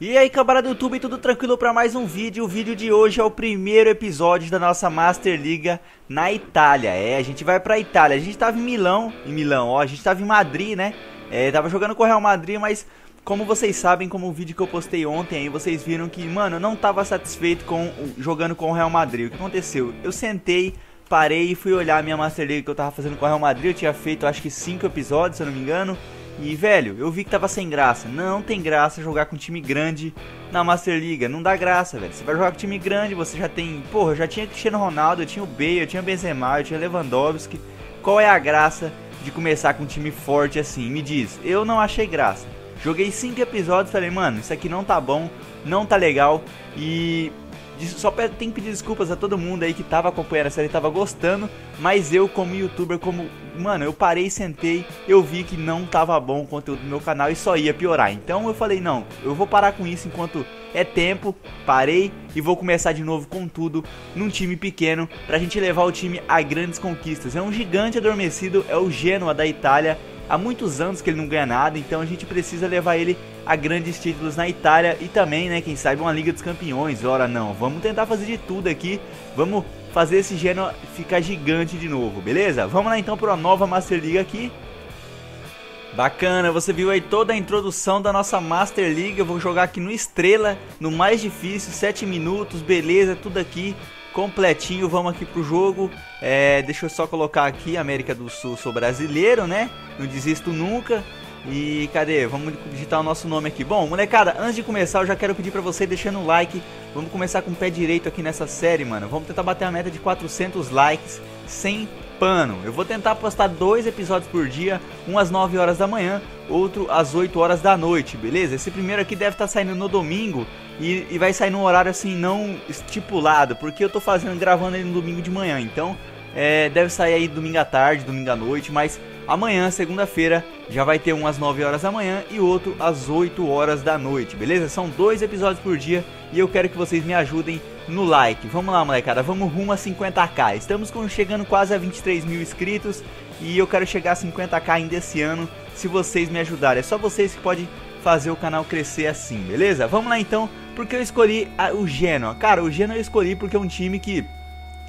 E aí, camarada do YouTube, tudo tranquilo para mais um vídeo? O vídeo de hoje é o primeiro episódio da nossa Master Liga na Itália. É, a gente vai pra Itália. A gente tava em Milão, em Milão, ó, a gente tava em Madrid, né? É, tava jogando com o Real Madrid, mas como vocês sabem, como o vídeo que eu postei ontem aí, vocês viram que, mano, eu não tava satisfeito com jogando com o Real Madrid. O que aconteceu? Eu sentei, parei e fui olhar a minha Master League que eu tava fazendo com o Real Madrid. Eu tinha feito acho que 5 episódios, se eu não me engano. E, velho, eu vi que tava sem graça. Não tem graça jogar com time grande na Master League. Não dá graça, velho. Você vai jogar com time grande, você já tem. Porra, eu já tinha Cristiano Ronaldo, eu tinha o Bale, eu tinha o Benzema, eu tinha Lewandowski. Qual é a graça de começar com um time forte assim? Me diz. Eu não achei graça. Joguei 5 episódios falei, mano, isso aqui não tá bom, não tá legal. E só tenho que pedir desculpas a todo mundo aí que tava acompanhando a série, tava gostando, mas eu como youtuber, como, mano, eu parei, sentei, eu vi que não tava bom o conteúdo do meu canal e só ia piorar. Então eu falei, não, eu vou parar com isso enquanto é tempo, parei e vou começar de novo com tudo num time pequeno pra gente levar o time a grandes conquistas. É um gigante adormecido, é o Genoa da Itália. Há muitos anos que ele não ganha nada, então a gente precisa levar ele a grandes títulos na Itália e também, né, quem sabe uma Liga dos Campeões. Ora não, vamos tentar fazer de tudo aqui. Vamos fazer esse Genoa ficar gigante de novo, beleza? Vamos lá então para uma nova Master League aqui. Bacana, você viu aí toda a introdução da nossa Master League. Eu vou jogar aqui no Estrela, no mais difícil, 7 minutos, beleza, tudo aqui completinho. Vamos aqui pro jogo. É, deixa eu só colocar aqui, América do Sul, sou brasileiro, né? Não desisto nunca. E cadê? Vamos digitar o nosso nome aqui. Bom, molecada, antes de começar, eu já quero pedir pra você deixando o like. Vamos começar com o pé direito aqui nessa série, mano. Vamos tentar bater a meta de 400 likes sem pano. Eu vou tentar postar dois episódios por dia, um às 9 horas da manhã, outro às 8 horas da noite, beleza? Esse primeiro aqui deve estar tá saindo no domingo e, e vai sair num horário assim não estipulado, porque eu tô fazendo gravando ele no domingo de manhã. Então, é, deve sair aí domingo à tarde, domingo à noite, mas Amanhã, segunda-feira, já vai ter um às 9 horas da manhã e outro às 8 horas da noite, beleza? São dois episódios por dia e eu quero que vocês me ajudem no like. Vamos lá, molecada, vamos rumo a 50k. Estamos chegando quase a 23 mil inscritos e eu quero chegar a 50k ainda esse ano, se vocês me ajudarem. É só vocês que podem fazer o canal crescer assim, beleza? Vamos lá então, porque eu escolhi a, o Genoa. Cara, o Genoa eu escolhi porque é um time que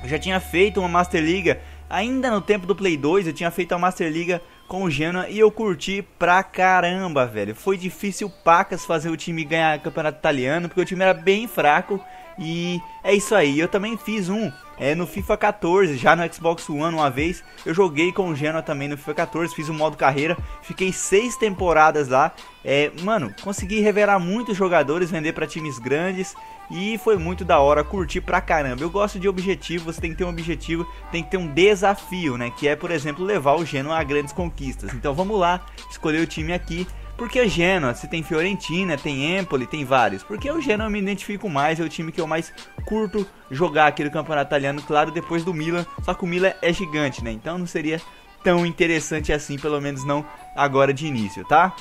já tinha feito uma Master League Ainda no tempo do Play 2 eu tinha feito a Master Liga com o Genoa e eu curti pra caramba, velho. Foi difícil pacas fazer o time ganhar o campeonato italiano, porque o time era bem fraco. E é isso aí, eu também fiz um é, no FIFA 14, já no Xbox One uma vez. Eu joguei com o Genoa também no FIFA 14, fiz o um modo carreira, fiquei seis temporadas lá. É, mano, consegui revelar muitos jogadores, vender para times grandes e foi muito da hora, curti pra caramba. Eu gosto de objetivo, você tem que ter um objetivo, tem que ter um desafio, né? Que é, por exemplo, levar o Genoa a grandes conquistas. Então vamos lá, escolher o time aqui. Porque o Genoa, se tem Fiorentina, tem Empoli, tem vários. Porque o Genoa eu me identifico mais, é o time que eu mais curto jogar aqui no campeonato italiano, claro, depois do Milan. Só que o Milan é gigante, né? Então não seria tão interessante assim, pelo menos não agora de início, tá?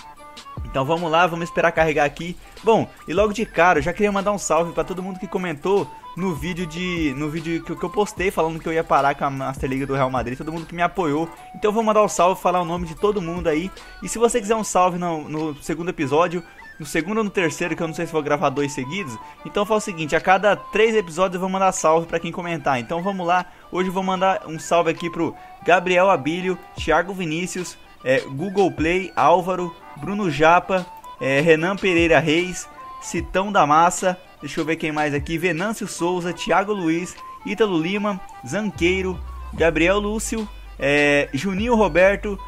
Então vamos lá, vamos esperar carregar aqui. Bom, e logo de cara, eu já queria mandar um salve para todo mundo que comentou no vídeo de no vídeo que, eu postei falando que eu ia parar com a Master League do Real Madrid, todo mundo que me apoiou. Então vou mandar um salve, falar o nome de todo mundo aí. E se você quiser um salve no, no segundo episódio, no segundo ou no terceiro, que eu não sei se vou gravar dois seguidos. Então faz o seguinte, a cada três episódios eu vou mandar salve para quem comentar. Então vamos lá, hoje eu vou mandar um salve aqui pro Gabriel Abílio, Thiago Vinícius, é, Google Play, Álvaro, Bruno Japa, é, Renan Pereira Reis, Citão da Massa, deixa eu ver quem mais aqui, Venâncio Souza, Thiago Luiz, Ítalo Lima, Zanqueiro, Gabriel Lúcio, é, Juninho Roberto,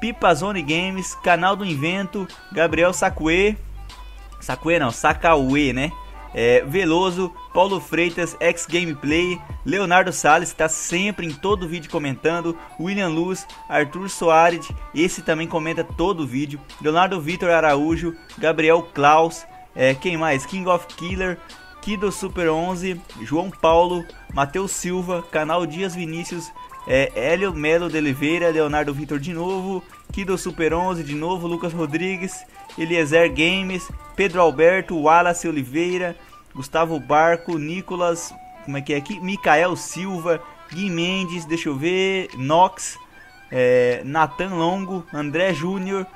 Pipazone Games, Canal do Invento, Gabriel Sacuê, Sacuê não, Sacauê, né? É, Veloso, Paulo Freitas, X Gameplay, Leonardo Salles, está sempre em todo vídeo comentando, William Luz, Arthur Soares, esse também comenta todo o vídeo, Leonardo Vitor Araújo, Gabriel Klaus, é, quem mais? King of Killer, Kido Super 11, João Paulo, Matheus Silva, Canal Dias Vinícius, é, Hélio Melo de Oliveira, Leonardo Vitor de novo, Kido Super 11 de novo, Lucas Rodrigues, Eliezer Games, Pedro Alberto, Wallace Oliveira, Gustavo Barco, Nicolas, como é que é aqui? Micael Silva, Gui Mendes, deixa eu ver, Nox, é, Nathan Longo, André Júnior,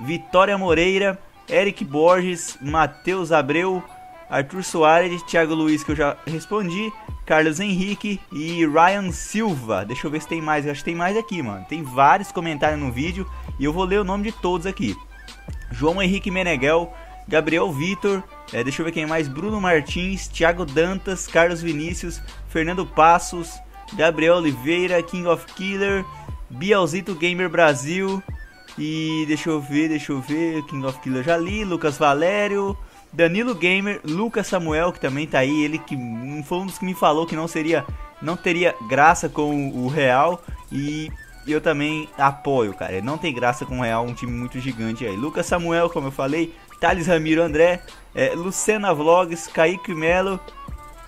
Vitória Moreira, Eric Borges, Matheus Abreu, Arthur Soares, Thiago Luiz, que eu já respondi, Carlos Henrique e Ryan Silva. Deixa eu ver se tem mais, eu acho que tem mais aqui, mano. Tem vários comentários no vídeo e eu vou ler o nome de todos aqui. João Henrique Meneghel, Gabriel Vitor, é, deixa eu ver quem mais, Bruno Martins, Thiago Dantas, Carlos Vinícius, Fernando Passos, Gabriel Oliveira, King of Killer, Bielzito Gamer Brasil e deixa eu ver, deixa eu ver, King of Killer já li, Lucas Valério, Danilo Gamer, Lucas Samuel que também tá aí, ele que foi um dos que me falou que não seria, não teria graça com o Real e eu também apoio, cara. Não tem graça com o Real, um time muito gigante aí. Lucas Samuel, como eu falei, Thales Ramiro André, é, Lucena Vlogs, Kaique Melo,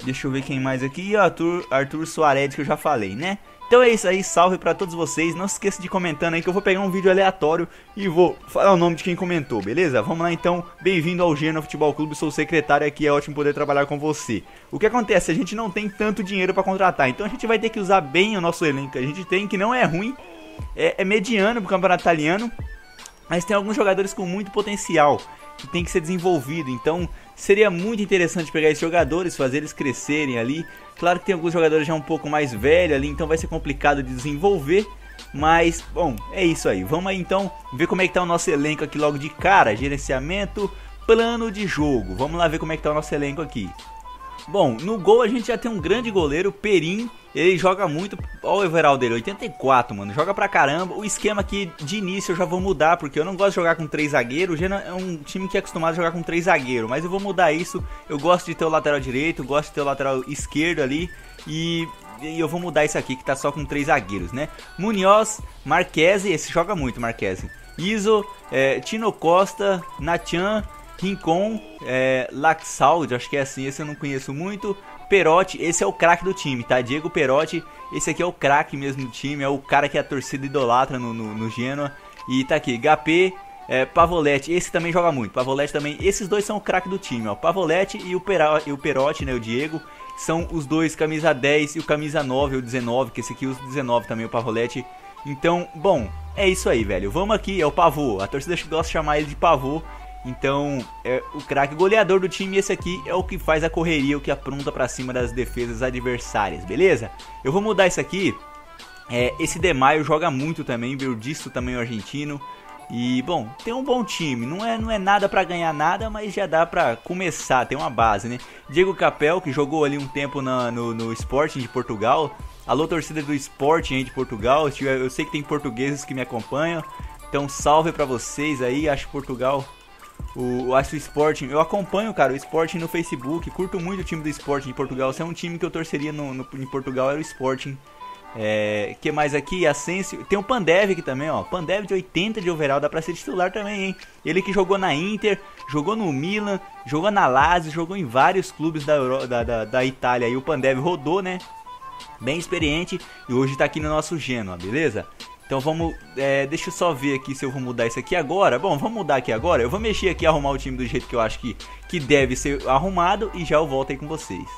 deixa eu ver quem mais aqui, Arthur, Arthur Soares, que eu já falei, né? Então é isso aí, salve para todos vocês. Não se esqueça de comentando aí que eu vou pegar um vídeo aleatório e vou falar o nome de quem comentou, beleza? Vamos lá então. Bem-vindo ao Geno Futebol Clube, sou o secretário aqui, é ótimo poder trabalhar com você. O que acontece? A gente não tem tanto dinheiro para contratar, então a gente vai ter que usar bem o nosso elenco. A gente tem que não é ruim, é, é mediano pro campeonato italiano, mas tem alguns jogadores com muito potencial que tem que ser desenvolvido. Então seria muito interessante pegar esses jogadores, fazer eles crescerem ali. Claro que tem alguns jogadores já um pouco mais velhos ali, então vai ser complicado de desenvolver. Mas, bom, é isso aí. Vamos aí então ver como é que tá o nosso elenco aqui logo de cara. Gerenciamento, plano de jogo. Vamos lá ver como é que tá o nosso elenco aqui. Bom, no gol a gente já tem um grande goleiro, Perim. Ele joga muito. Olha o overall dele, 84, mano. Joga pra caramba. O esquema aqui de início eu já vou mudar, porque eu não gosto de jogar com três zagueiros. O Gena é um time que é acostumado a jogar com três zagueiros. Mas eu vou mudar isso. Eu gosto de ter o lateral direito, gosto de ter o lateral esquerdo ali. E e eu vou mudar isso aqui que tá só com três zagueiros, né? Munhoz, Marquese, esse joga muito, Marquese. Iso, é, Tino Costa, Nathan, Rincon, é, Laxaldi, acho que é assim, esse eu não conheço muito. Perotti, esse é o craque do time, tá? Diego Perotti, esse aqui é o craque mesmo do time, é o cara que a torcida idolatra no, no, no Genoa. E tá aqui, HP, é, Pavoletti, esse também joga muito. Pavoletti também, esses dois são o craque do time, ó. Pavoletti e o, Pera, e o Perotti, né, o Diego, são os dois camisa 10 e o camisa 9 ou 19, que esse aqui usa 19 também, o Pavoletti. Então, bom, é isso aí, velho. Vamos aqui, é o Pavô. A torcida gosta de chamar ele de Pavô. Então, é o craque goleador do time, esse aqui é o que faz a correria, o que apronta para cima das defesas adversárias, beleza? Eu vou mudar isso aqui. É, esse Demaio joga muito também, Verdisto também o argentino. E bom, tem um bom time, não é, não é nada para ganhar nada, mas já dá para começar, tem uma base, né? Diego Capel, que jogou ali um tempo na, no, no Sporting de Portugal. Alô, torcida do Sporting de Portugal. Eu sei que tem portugueses que me acompanham. Então, salve para vocês aí. Acho Portugal o, acho o Sporting, eu acompanho, cara, o Sporting no Facebook, curto muito o time do Sporting em Portugal. Se é um time que eu torceria no, no em Portugal, era o Sporting. É, que mais aqui? Asensio. Tem o Pandev aqui também, ó. Pandev de 80 de overall, dá pra ser titular também, hein? Ele que jogou na Inter, jogou no Milan, jogou na Lazio, jogou em vários clubes da, Euro, da, da, da Itália. E o Pandev rodou, né? Bem experiente e hoje tá aqui no nosso Genoa, beleza? Então vamos, é, deixa eu só ver aqui se eu vou mudar isso aqui agora. Bom, vamos mudar aqui agora. Eu vou mexer aqui arrumar o time do jeito que eu acho que, que deve ser arrumado e já eu volto aí com vocês.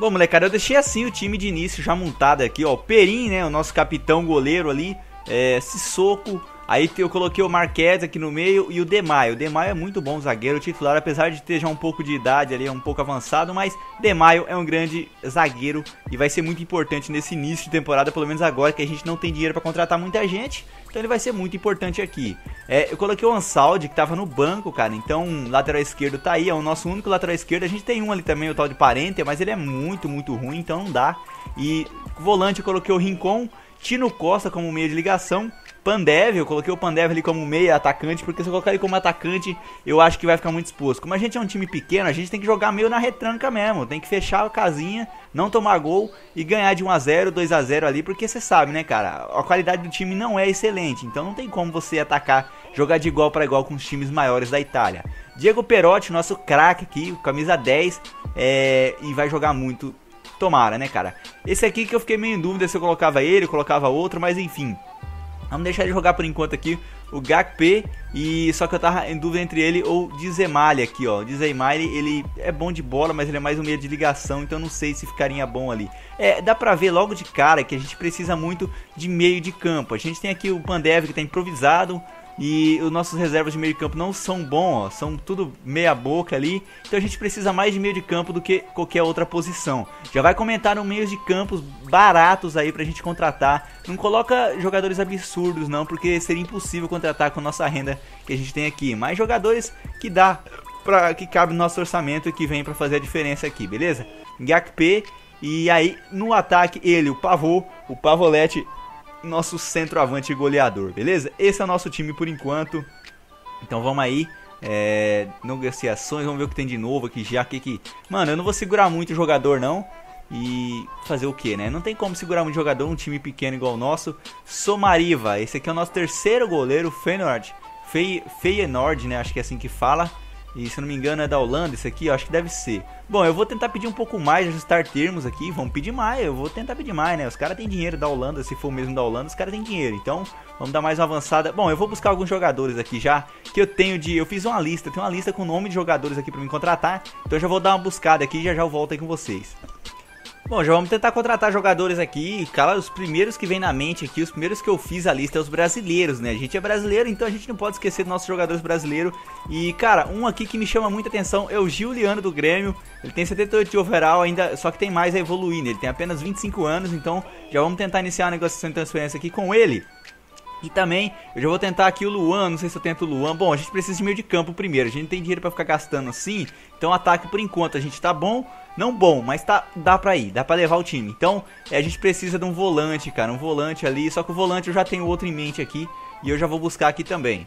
Bom, molecada, eu deixei assim o time de início já montado aqui, ó. Perim, né, o nosso capitão goleiro ali, é, Sissoko, Aí eu coloquei o Marquez aqui no meio e o Demaio. O Demaio é muito bom zagueiro titular, apesar de ter já um pouco de idade ali, é um pouco avançado, mas Demaio é um grande zagueiro e vai ser muito importante nesse início de temporada, pelo menos agora que a gente não tem dinheiro para contratar muita gente. Então ele vai ser muito importante aqui. É, eu coloquei o Ansaldi que tava no banco, cara. Então, lateral esquerdo tá aí, é o nosso único lateral esquerdo. A gente tem um ali também, o tal de Parente, mas ele é muito, muito ruim, então não dá. E volante eu coloquei o Rincon, Tino Costa como meio de ligação. Pandev, eu coloquei o Pandev ali como meia atacante, porque se eu colocar ele como atacante, eu acho que vai ficar muito exposto. Como a gente é um time pequeno, a gente tem que jogar meio na retranca mesmo, tem que fechar a casinha, não tomar gol e ganhar de 1 a 0, 2 a 0 ali, porque você sabe, né, cara? A qualidade do time não é excelente, então não tem como você atacar, jogar de igual para igual com os times maiores da Itália. Diego Perotti, nosso craque aqui, camisa 10, é, e vai jogar muito Tomara, né, cara? Esse aqui que eu fiquei meio em dúvida se eu colocava ele, colocava outro, mas enfim. Vamos deixar ele jogar por enquanto aqui o Gakpe e só que eu tava em dúvida entre ele ou Dizemali aqui, ó. Dizemali, ele é bom de bola, mas ele é mais um meio de ligação, então não sei se ficaria bom ali. É, dá pra ver logo de cara que a gente precisa muito de meio de campo. A gente tem aqui o Pandev que tá improvisado, e os nossos reservas de meio de campo não são bons, são tudo meia boca ali. Então a gente precisa mais de meio de campo do que qualquer outra posição. Já vai comentar no meio de campos baratos aí pra gente contratar. Não coloca jogadores absurdos não, porque seria impossível contratar com a nossa renda que a gente tem aqui. Mais jogadores que dá pra, que cabe no nosso orçamento e que vem para fazer a diferença aqui, beleza? Gakp e aí no ataque ele, o Pavô, o Pavolete nosso centroavante goleador, beleza? Esse é o nosso time por enquanto. Então vamos aí. É, negociações, vamos ver o que tem de novo aqui já. Que, que... Mano, eu não vou segurar muito o jogador não. E fazer o que, né? Não tem como segurar muito jogador, um time pequeno igual o nosso. Somariva, esse aqui é o nosso terceiro goleiro, Feyenoord. Feyenoord, né? Acho que é assim que fala. E se não me engano é da Holanda isso aqui, eu acho que deve ser. Bom, eu vou tentar pedir um pouco mais, ajustar termos aqui. Vamos pedir mais, eu vou tentar pedir mais, né? Os caras têm dinheiro da Holanda, se for mesmo da Holanda, os caras têm dinheiro. Então, vamos dar mais uma avançada. Bom, eu vou buscar alguns jogadores aqui já, que eu tenho de... Eu fiz uma lista, tem uma lista com o nome de jogadores aqui pra me contratar. Então eu já vou dar uma buscada aqui e já já eu volto aí com vocês. Bom, já vamos tentar contratar jogadores aqui. Cara, os primeiros que vem na mente aqui, os primeiros que eu fiz a lista é os brasileiros, né? A gente é brasileiro, então a gente não pode esquecer dos nossos jogadores brasileiros. E, cara, um aqui que me chama muita atenção é o Giuliano do Grêmio. Ele tem 78 de overall ainda, só que tem mais a evoluir, né? Ele tem apenas 25 anos, então já vamos tentar iniciar a negociação de transferência aqui com ele. E também, eu já vou tentar aqui o Luan, não sei se eu tento o Luan. Bom, a gente precisa de meio de campo primeiro, a gente não tem dinheiro pra ficar gastando assim. Então ataque por enquanto a gente tá bom. Não bom, mas tá, dá pra ir, dá pra levar o time. Então, é, a gente precisa de um volante, cara, um volante ali. Só que o volante eu já tenho outro em mente aqui e eu já vou buscar aqui também.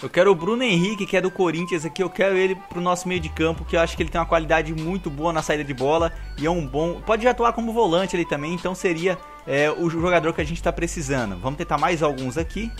Eu quero o Bruno Henrique, que é do Corinthians aqui, eu quero ele pro nosso meio de campo, que eu acho que ele tem uma qualidade muito boa na saída de bola e é um bom... Pode atuar como volante ali também, então seria é, o jogador que a gente tá precisando. Vamos tentar mais alguns aqui.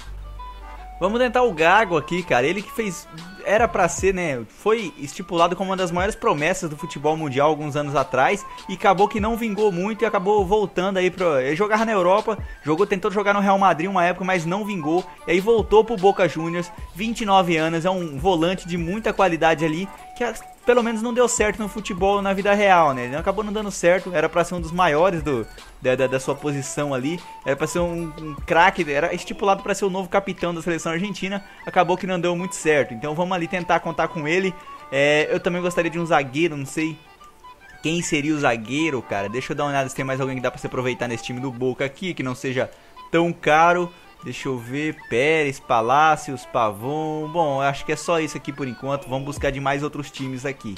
Vamos tentar o Gago aqui, cara. Ele que fez. Era para ser, né? Foi estipulado como uma das maiores promessas do futebol mundial alguns anos atrás. E acabou que não vingou muito e acabou voltando aí pra. Ele jogava na Europa, jogou, tentou jogar no Real Madrid uma época, mas não vingou. E aí voltou pro Boca Juniors, 29 anos, é um volante de muita qualidade ali. Que pelo menos não deu certo no futebol na vida real, né? Ele acabou não dando certo, era para ser um dos maiores do, da, da, da sua posição ali, era para ser um, um craque, era estipulado para ser o novo capitão da seleção argentina, acabou que não deu muito certo. Então vamos ali tentar contar com ele. É, eu também gostaria de um zagueiro, não sei quem seria o zagueiro, cara. Deixa eu dar uma olhada se tem mais alguém que dá para se aproveitar nesse time do Boca aqui, que não seja tão caro. Deixa eu ver, Pérez, Palácios, Pavon. Bom, acho que é só isso aqui por enquanto. Vamos buscar de mais outros times aqui.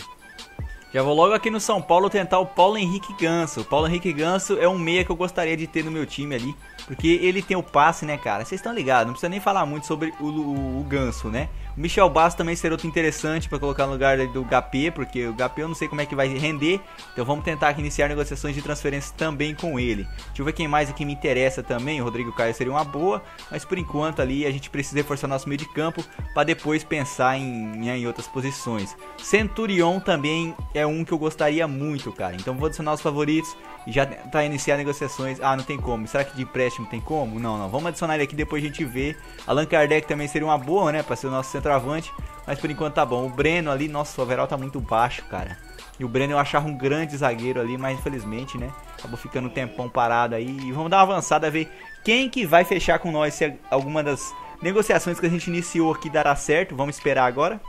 Já vou logo aqui no São Paulo tentar o Paulo Henrique Ganso. O Paulo Henrique Ganso é um meia que eu gostaria de ter no meu time ali. Porque ele tem o passe, né, cara? Vocês estão ligados, não precisa nem falar muito sobre o, o, o Ganso, né? O Michel Basso também seria outro interessante para colocar no lugar do Gapê, porque o Gapê eu não sei como é que vai render. Então vamos tentar iniciar negociações de transferência também com ele. Deixa eu ver quem mais aqui me interessa também. O Rodrigo Caio seria uma boa, mas por enquanto ali a gente precisa reforçar nosso meio de campo para depois pensar em, em outras posições. Centurion também é um que eu gostaria muito, cara. Então vou adicionar os favoritos e já tá iniciar negociações. Ah, não tem como. Será que de empréstimo tem como? Não, não. Vamos adicionar ele aqui depois a gente vê. Allan Kardec também seria uma boa, né, para ser o nosso centroavante, mas por enquanto tá bom. O Breno ali, nossa, o overall tá muito baixo, cara. E o Breno eu achava um grande zagueiro ali, mas infelizmente, né, acabou ficando um tempão parado aí. E vamos dar uma avançada, ver quem que vai fechar com nós se alguma das negociações que a gente iniciou aqui dará certo. Vamos esperar agora.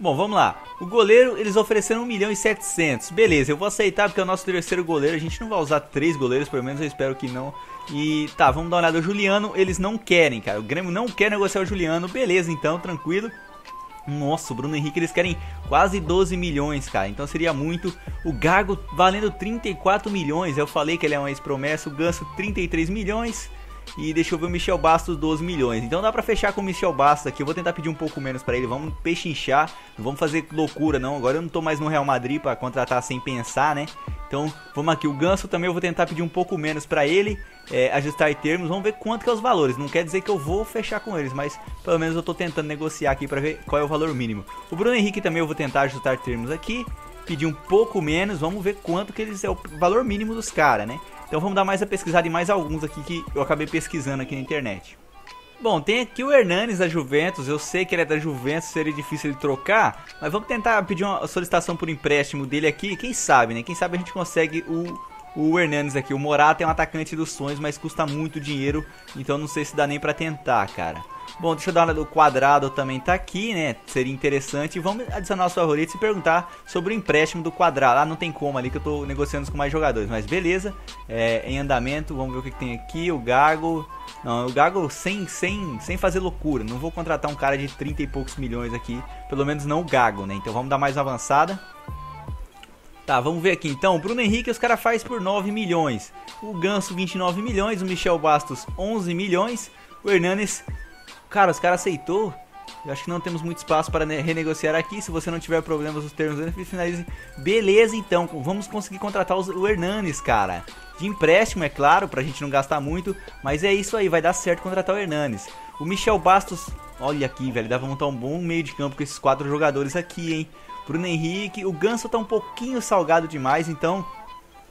Bom, vamos lá. O goleiro, eles ofereceram 1 milhão e 700. Beleza, eu vou aceitar porque é o nosso terceiro goleiro. A gente não vai usar três goleiros, pelo menos eu espero que não. E tá, vamos dar uma olhada. O Juliano, eles não querem, cara. O Grêmio não quer negociar o Juliano. Beleza, então, tranquilo. Nossa, o Bruno Henrique eles querem quase 12 milhões, cara. Então seria muito. O Gago valendo 34 milhões. Eu falei que ele é uma ex-promessa. O Ganso 33 milhões. E deixa eu ver o Michel Bastos 12 milhões. Então dá pra fechar com o Michel Bastos aqui. Eu vou tentar pedir um pouco menos para ele. Vamos pechinchar. Não vamos fazer loucura, não. Agora eu não tô mais no Real Madrid para contratar sem pensar, né? Então vamos aqui. O Ganso também eu vou tentar pedir um pouco menos para ele. É, ajustar termos. Vamos ver quanto que é os valores. Não quer dizer que eu vou fechar com eles, mas pelo menos eu tô tentando negociar aqui para ver qual é o valor mínimo. O Bruno Henrique também eu vou tentar ajustar termos aqui. Pedir um pouco menos. Vamos ver quanto que eles é o valor mínimo dos caras, né? Então vamos dar mais a pesquisada em mais alguns aqui que eu acabei pesquisando aqui na internet. Bom, tem aqui o Hernanes da Juventus, eu sei que ele é da Juventus, seria difícil ele trocar, mas vamos tentar pedir uma solicitação por empréstimo dele aqui, quem sabe, né? Quem sabe a gente consegue o, o Hernanes aqui. O Morata é um atacante dos sonhos, mas custa muito dinheiro, então não sei se dá nem pra tentar, cara. Bom, deixa eu dar uma do quadrado também tá aqui, né? Seria interessante. Vamos adicionar os favoritos e perguntar sobre o empréstimo do quadrado. Ah, não tem como ali que eu tô negociando com mais jogadores, mas beleza. É, em andamento, vamos ver o que, que tem aqui. O Gago. Não, o Gago sem, sem, sem fazer loucura. Não vou contratar um cara de 30 e poucos milhões aqui. Pelo menos não o Gago, né? Então vamos dar mais uma avançada. Tá, vamos ver aqui então. Bruno Henrique os caras faz por 9 milhões. O Ganso 29 milhões. O Michel Bastos 11 milhões. O Hernanes Cara, os caras aceitou. Eu acho que não temos muito espaço para renegociar aqui. Se você não tiver problemas nos termos, finalize. Beleza, então. Vamos conseguir contratar o Hernanes, cara. De empréstimo, é claro, pra gente não gastar muito. Mas é isso aí, vai dar certo contratar o Hernanes. O Michel Bastos, olha aqui, velho. Dá pra montar um bom meio de campo com esses quatro jogadores aqui, hein. Bruno Henrique. O Ganso tá um pouquinho salgado demais, então.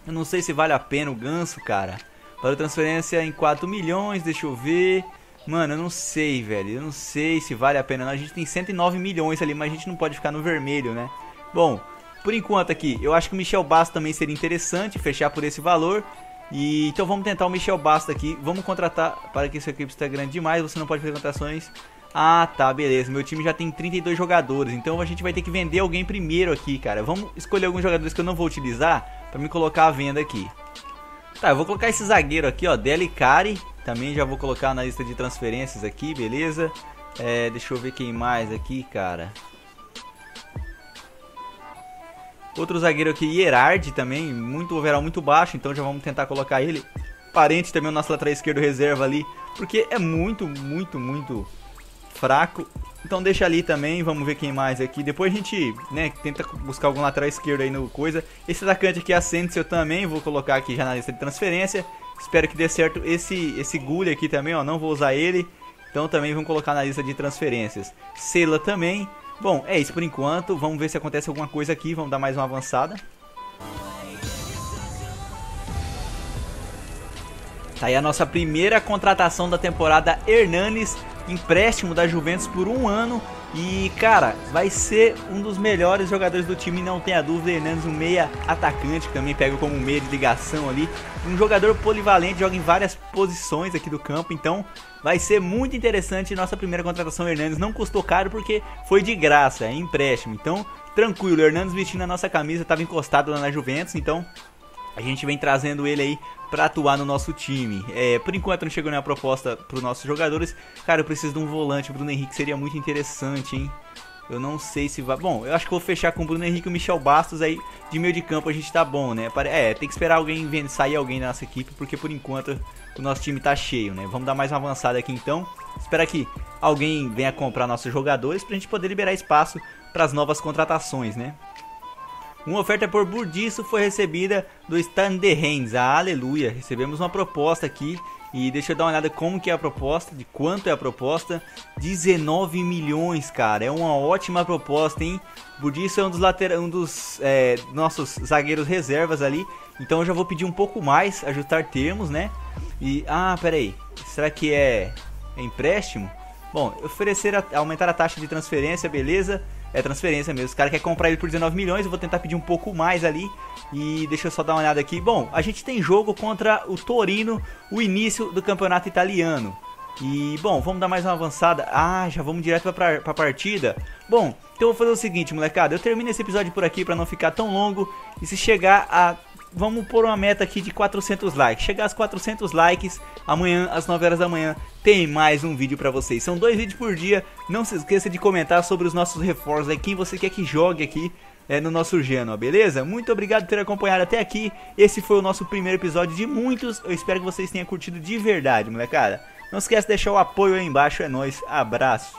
Eu não sei se vale a pena o Ganso, cara. Para transferência em 4 milhões, deixa eu ver. Mano, eu não sei, velho. Eu não sei se vale a pena. A gente tem 109 milhões ali, mas a gente não pode ficar no vermelho, né? Bom, por enquanto aqui, eu acho que o Michel Basta também seria interessante fechar por esse valor. E então vamos tentar o Michel Basta aqui. Vamos contratar para que essa equipe está grande demais. Você não pode fazer contratações. Ah, tá, beleza. Meu time já tem 32 jogadores. Então a gente vai ter que vender alguém primeiro aqui, cara. Vamos escolher alguns jogadores que eu não vou utilizar para me colocar à venda aqui. Tá, eu vou colocar esse zagueiro aqui, ó, Delicari. Também já vou colocar na lista de transferências aqui, beleza? É, deixa eu ver quem mais aqui, cara. Outro zagueiro aqui, Gerard também, muito overall muito baixo, então já vamos tentar colocar ele. Parente também o nosso lateral esquerdo reserva ali, porque é muito, muito, muito fraco. Então deixa ali também, vamos ver quem mais aqui. Depois a gente, né, tenta buscar algum lateral esquerdo aí no coisa. Esse atacante aqui, Asensio, eu também vou colocar aqui já na lista de transferência. Espero que dê certo esse esse Gulli aqui também, ó, não vou usar ele. Então também vamos colocar na lista de transferências. Sela também. Bom, é isso por enquanto. Vamos ver se acontece alguma coisa aqui, vamos dar mais uma avançada. Tá aí a nossa primeira contratação da temporada Hernanes, empréstimo da Juventus por um ano. E cara, vai ser um dos melhores jogadores do time, não tenha dúvida. Hernandes, um meia atacante, que também pega como meia de ligação ali. Um jogador polivalente, joga em várias posições aqui do campo. Então vai ser muito interessante. Nossa primeira contratação, Hernandes, não custou caro porque foi de graça, é empréstimo. Então tranquilo, Hernandes vestindo a nossa camisa, estava encostado lá na Juventus. Então a gente vem trazendo ele aí para atuar no nosso time. É, por enquanto não chegou nenhuma proposta para os nossos jogadores. Cara, eu preciso de um volante. O Bruno Henrique seria muito interessante, hein? Eu não sei se vai. Bom, eu acho que vou fechar com o Bruno Henrique e o Michel Bastos aí de meio de campo a gente tá bom, né? É, tem que esperar alguém sair alguém da nossa equipe, porque por enquanto o nosso time tá cheio, né? Vamos dar mais uma avançada aqui então. Espera que alguém venha comprar nossos jogadores pra gente poder liberar espaço para as novas contratações, né? Uma oferta por Burdiço foi recebida do the Hands. Ah, aleluia! Recebemos uma proposta aqui. E deixa eu dar uma olhada como que é a proposta, de quanto é a proposta. 19 milhões, cara. É uma ótima proposta, hein? Burdiço é um dos, later... um dos é, nossos zagueiros reservas ali. Então eu já vou pedir um pouco mais, ajustar termos, né? E, ah, peraí. Será que é, é empréstimo? Bom, oferecer a... aumentar a taxa de transferência, beleza é transferência mesmo. Os caras querem comprar ele por 19 milhões, eu vou tentar pedir um pouco mais ali. E deixa eu só dar uma olhada aqui. Bom, a gente tem jogo contra o Torino, o início do campeonato italiano. E, bom, vamos dar mais uma avançada. Ah, já vamos direto pra, pra partida. Bom, então eu vou fazer o seguinte, molecada. Eu termino esse episódio por aqui pra não ficar tão longo. E se chegar a vamos pôr uma meta aqui de 400 likes. Chegar aos 400 likes, amanhã às 9 horas da manhã tem mais um vídeo para vocês. São dois vídeos por dia. Não se esqueça de comentar sobre os nossos reforços, aí, quem você quer que jogue aqui é, no nosso Geno, beleza? Muito obrigado por ter acompanhado até aqui. Esse foi o nosso primeiro episódio de muitos. Eu espero que vocês tenham curtido de verdade, molecada. Não esqueça de deixar o apoio aí embaixo. É nóis. Abraço.